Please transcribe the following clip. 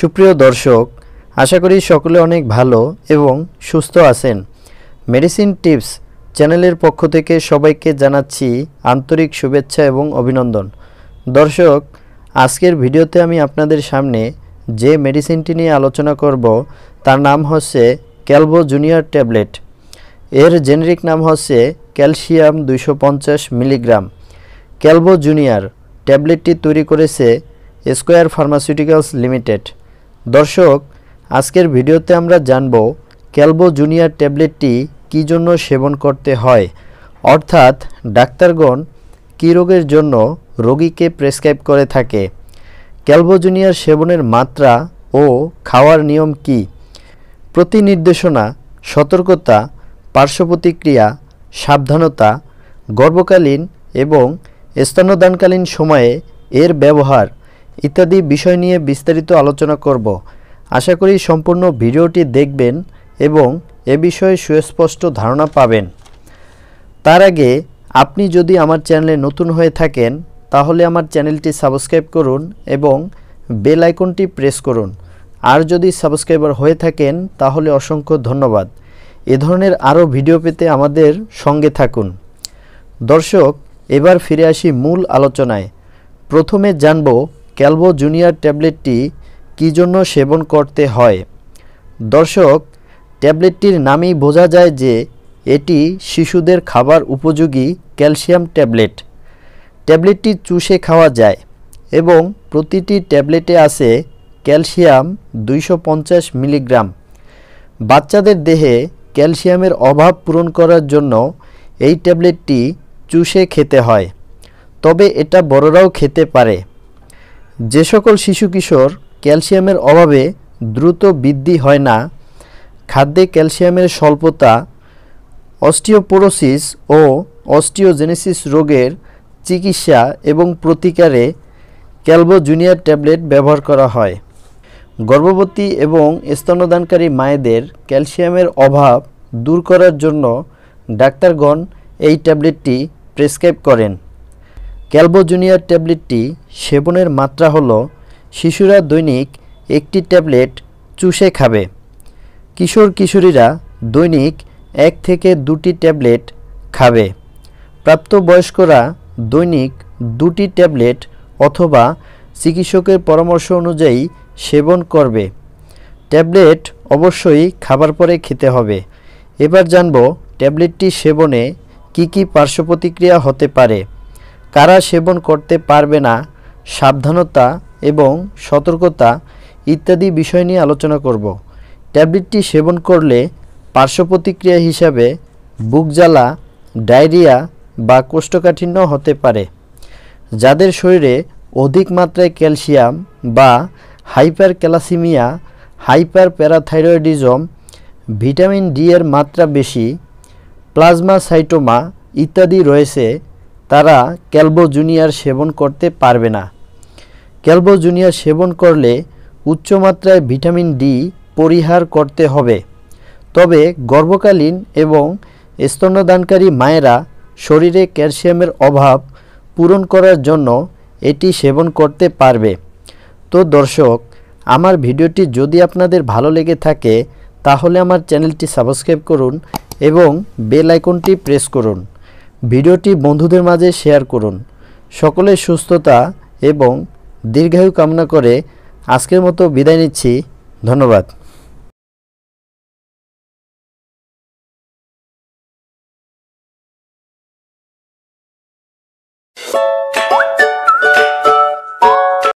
সুপ্রিয় দর্শক, আশা করি সকলে অনেক ভালো এবং সুস্থ আছেন। মেডিসিন টিপস চ্যানেলের পক্ষ থেকে সবাইকে জানাচ্ছি আন্তরিক শুভেচ্ছা এবং অভিনন্দন। দর্শক, আজকের ভিডিওতে আমি আপনাদের সামনে যে মেডিসিনটি নিয়ে আলোচনা করব, তার নাম হচ্ছে ক্যালভো জুনিয়র ট্যাবলেট। এর জেনেরিক নাম হচ্ছে ক্যালসিয়াম দুইশো পঞ্চাশ মিলিগ্রাম। ক্যালভো জুনিয়র ট্যাবলেটটি তৈরি করেছে স্কোয়ার ফার্মাসিউটিক্যালস লিমিটেড। দর্শক, আজকের ভিডিওতে আমরা জানব ক্যালভো জুনিয়র ট্যাবলেটটি কী জন্য সেবন করতে হয়, অর্থাৎ ডাক্তারগণ কী রোগের জন্য রোগীকে প্রেসক্রাইব করে থাকে ক্যালভো জুনিয়র সেবনের মাত্রা ও খাওয়ার নিয়ম কী প্রতি নির্দেশনা সতর্কতা, পার্শ্বপ্রতিক্রিয়া, সাবধানতা, গর্ভকালীন এবং স্তন্যদানকালীন সময়ে এর ব্যবহার ইত্যাদি বিষয় নিয়ে বিস্তারিত আলোচনা করব। আশা করি সম্পূর্ণ ভিডিওটি দেখবেন এবং এ বিষয়ে সুস্পষ্ট ধারণা পাবেন। তার আগে, আপনি যদি আমার চ্যানেলে নতুন হয়ে থাকেন, তাহলে আমার চ্যানেলটি সাবস্ক্রাইব করুন এবং বেল আইকনটি প্রেস করুন। আর যদি সাবস্ক্রাইবার হয়ে থাকেন, তাহলে অসংখ্য ধন্যবাদ। এ ধরনের আরও ভিডিও পেতে আমাদের সঙ্গে থাকুন। দর্শক, এবার ফিরে আসি মূল আলোচনায়। প্রথমে জানব ক্যালভো জুনিয়র ট্যাবলেটটি কী জন্য সেবন করতে হয়? দর্শক, ট্যাবলেটটির নামই বোঝা যায় যে এটি শিশুদের খাবার উপযোগী ক্যালসিয়াম ট্যাবলেট। ট্যাবলেটটি চুষে খাওয়া যায় এবং প্রতিটি ট্যাবলেটে আছে ক্যালসিয়াম দুইশো পঞ্চাশ মিলিগ্রাম। বাচ্চাদের দেহে ক্যালসিয়ামের অভাব পূরণ করার জন্য এই ট্যাবলেটটি চুষে খেতে হয়। তবে এটা বড়রাও খেতে পারে। যে সকল শিশু কিশোর ক্যালসিয়ামের অভাবে দ্রুত বৃদ্ধি হয় না, খাদ্যে ক্যালসিয়ামের স্বল্পতা, অস্টিওপোরোসিস ও অস্টিওজেনেসিস রোগের চিকিৎসা এবং প্রতিকারে ক্যালভো জুনিয়র ট্যাবলেট ব্যবহার করা হয়। গর্ভবতী এবং স্তন্যদানকারী মায়েদের ক্যালসিয়ামের অভাব দূর করার জন্য ডাক্তারগণ এই ট্যাবলেটটি প্রেসক্রাইব করেন। ক্যালভো জুনিয়র ট্যাবলেটটি সেবনের মাত্রা হল, শিশুরা দৈনিক একটি ট্যাবলেট চুষে খাবে। কিশোর কিশোরীরা দৈনিক এক থেকে দুটি ট্যাবলেট খাবে। প্রাপ্তবয়স্করা দৈনিক দুটি ট্যাবলেট অথবা চিকিৎসকের পরামর্শ অনুযায়ী সেবন করবে। ট্যাবলেট অবশ্যই খাবার পরে খেতে হবে। এবার জানব ট্যাবলেটটি সেবনে কি কি পার্শ্বপ্রতিক্রিয়া হতে পারে। কারা সেবন করতে পারবে না, সাবধানতা এবং সতর্কতা ইত্যাদি বিষয় নিয়ে আলোচনা করব। ট্যাবলেটটি সেবন করলে পার্শ্বপ্রতিক্রিয়া হিসাবে বুক জ্বালা, ডায়রিয়া বা কোষ্ঠকাঠিন্য হতে পারে, যাদের শরীরে অধিক মাত্রায় ক্যালসিয়াম বা hyper calcaemia hyper parathyroidism vitamin D এর মাত্রা বেশি প্লাজমা সাইটোমা ইত্যাদি রয়েছে তারা ক্যালবো জুনিয়র সেবন করতে পারবে না। ক্যালবো জুনিয়র সেবন করলে উচ্চমাত্রায় ভিটামিন ডি পরিহার করতে হবে। তবে গর্ভকালীন এবং স্তন্যদানকারী মায়েরা শরীরে ক্যালসিয়ামের অভাব পূরণ করার জন্য এটি সেবন করতে পারবে। তো দর্শক, আমার ভিডিওটি যদি আপনাদের ভালো লেগে থাকে, তাহলে আমার চ্যানেলটি সাবস্ক্রাইব করুন এবং বেল আইকনটি প্রেস করুন। ভিডিওটি বন্ধুদের মাঝে শেয়ার করুন। সকলের সুস্থতা এবং দীর্ঘায়ু কামনা করে আজকের মতো বিদায় নিচ্ছি। ধন্যবাদ।